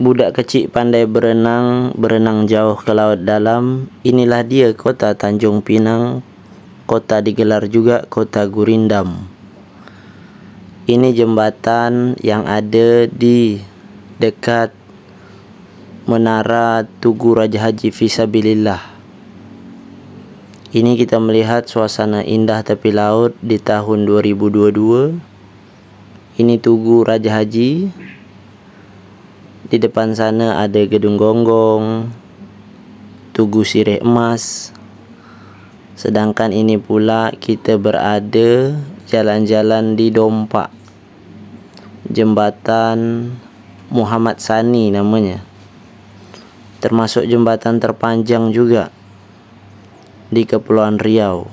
Budak kecil pandai berenang, berenang jauh ke laut dalam. Inilah dia kota Tanjung Pinang. Kota digelar juga kota Gurindam. Ini jembatan yang ada di dekat Menara Tugu Raja Haji Fisabilillah. Ini kita melihat suasana indah tepi laut di tahun 2022. Ini Tugu Raja Haji di depan sana ada gedung gonggong, tugu sirih emas. Sedangkan ini pula kita berada jalan-jalan di Dompak. Jembatan Muhammad Sani namanya. Termasuk jembatan terpanjang juga di Kepulauan Riau.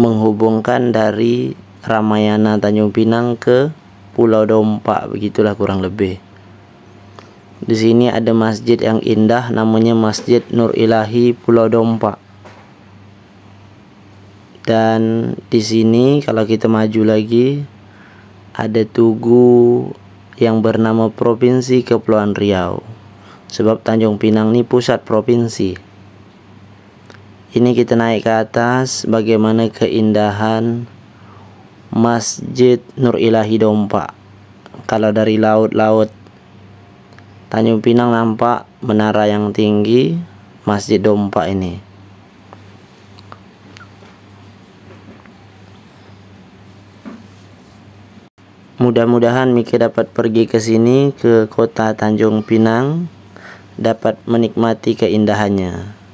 Menghubungkan dari Ramayana Tanjung Pinang ke Pulau Dompak begitulah kurang lebih. Di sini ada masjid yang indah namanya Masjid Nur Ilahi Pulau Dompak. Dan di sini kalau kita maju lagi ada tugu yang bernama Provinsi Kepulauan Riau. Sebab Tanjung Pinang ini pusat provinsi. Ini kita naik ke atas bagaimana keindahan Masjid Nur Ilahi Dompa. Kalau dari laut-laut Tanjung Pinang nampak menara yang tinggi Masjid Dompa ini. Mudah-mudahan Mika dapat pergi ke sini ke kota Tanjung Pinang dapat menikmati keindahannya.